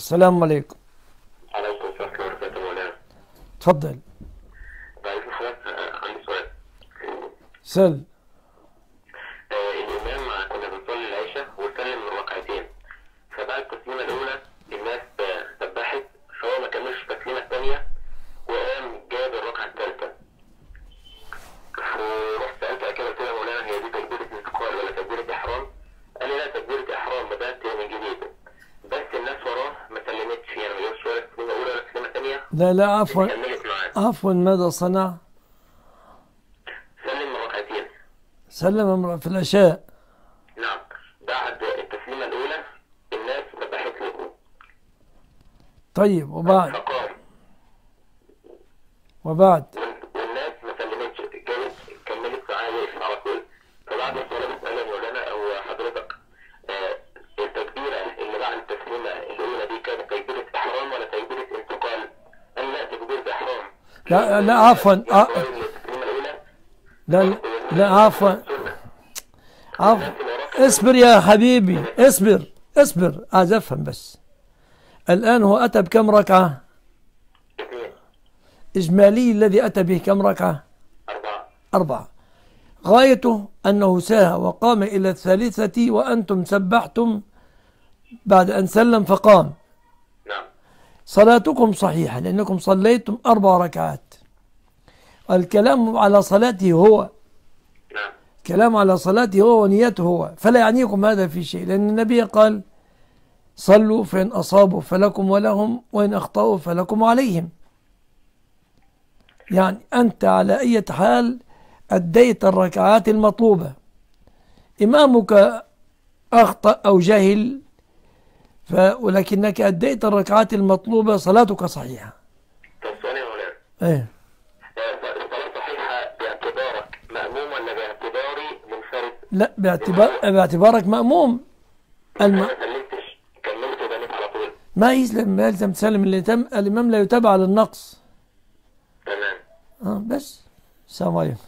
السلام عليكم. عليكم السلام ورحمة الله وبركاته. تفضل. بعد حضرتك آه، عندي سؤال. سل لا لا عفوا. عفوا ماذا صنع؟ سلم من ركعتين سلم امرأة في العشاء نعم. بعد التسليمة الأولى الناس سبحت له. طيب وبعد؟ وبعد؟ لا لا عفوا آه، التسليمة الأولى لا لا عفوا عفوا اصبر يا حبيبي اصبر اصبر عايز أفهم بس. الآن هو أتى بكم ركعة؟ اثنين إجمالي الذي أتى به كم ركعة؟ أربعة أربعة. غايته أنه ساهى وقام إلى الثالثة وأنتم سبحتم بعد أن سلم فقام. صلاتكم صحيحة لأنكم صليتم أربع ركعات. الكلام على صلاته هو نعم. كلام على صلاته هو ونيته هو فلا يعنيكم هذا في شيء لأن النبي قال صلوا فإن أصابوا فلكم ولهم وإن أخطأوا فلكم عليهم. يعني أنت على أي حال أديت الركعات المطلوبة. إمامك أخطأ أو جهل ف... ولكنك أديت الركعات المطلوبة صلاتك صحيحة. طب سؤال يا إيه. الصلاة صحيحة باعتبارك مأموم ولا باعتباري منفرد؟ لا باعتبار باعتبارك مأموم. الم... ما طول. ما يلزم تسلم اللي تم الإمام لا يتابع على النقص. تمام. آه بس. السلام عليكم.